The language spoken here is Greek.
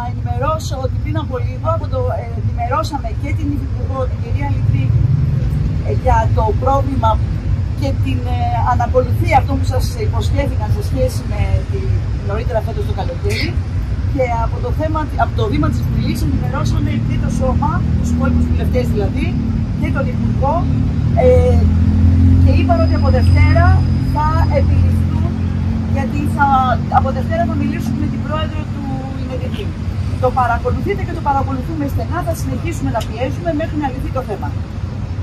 να ενημερώσω ότι πριν από λίγο από το, ε, ενημερώσαμε και την Υφυπουργό, την κυρία Λιτρίδη, ε, για το πρόβλημα και την ε, ανακολουθία αυτό που σας υποσχέθηκαν σε σχέση με τη, νωρίτερα φέτος το καλοκαίρι. Και από το, θέμα, από το βήμα της Βουλής ενημερώσαμε και το σώμα, τους υπόλοιπους βουλευτές δηλαδή, και τον Υπουργό ε, και είπαν ότι από Δευτέρα θα επιληφθούν γιατί θα, από Δευτέρα θα μιλήσουμε με την πρόεδρο του το παρακολουθείτε και το παρακολουθούμε στενά. Θα συνεχίσουμε να πιέζουμε μέχρι να λυθεί το θέμα.